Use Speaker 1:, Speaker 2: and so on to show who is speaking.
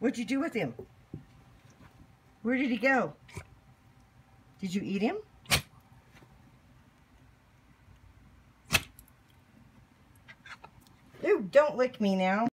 Speaker 1: What'd you do with him? Where did he go? Did you eat him? Ooh, don't lick me now.